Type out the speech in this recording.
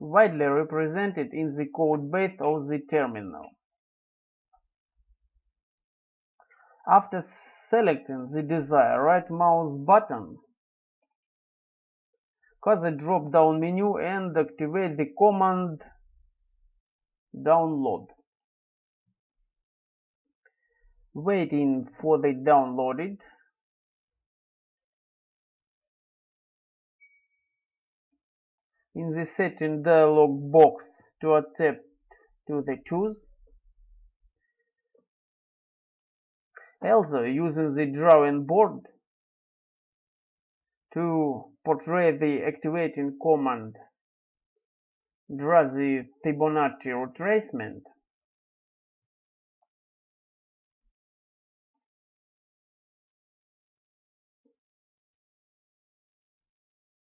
widely represented in the code base of the terminal. After selecting the desired right mouse button, click the drop-down menu and activate the command download. Waiting for the downloaded in the setting dialog box to accept to the choose. Also using the drawing board to portray the activating command. Draw the Fibonacci retracement